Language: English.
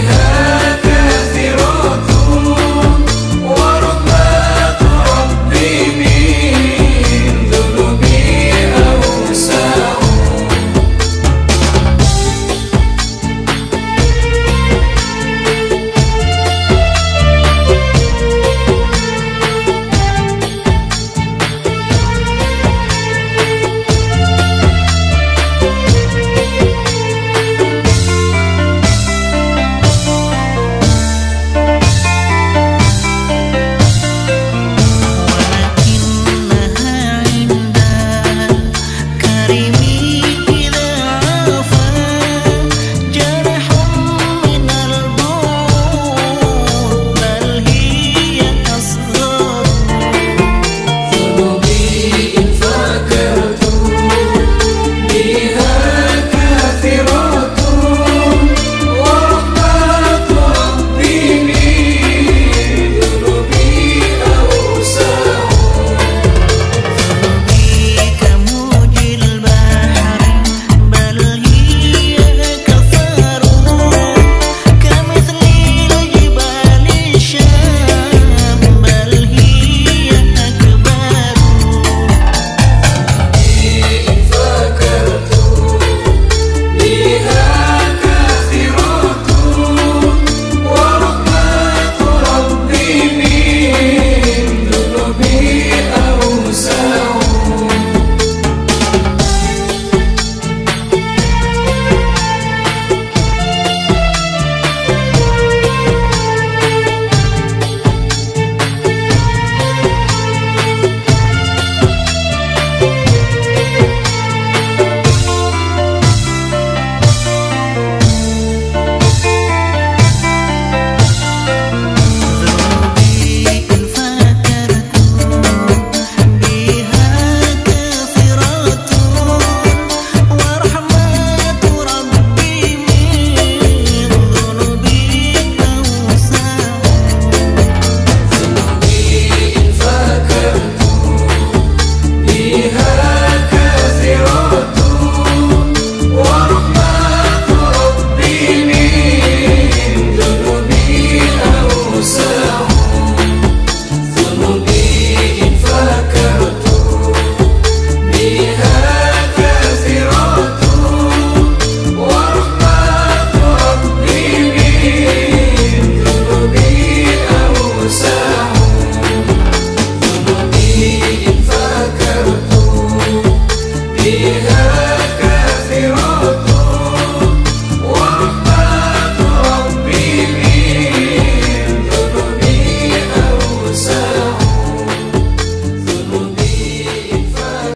heard.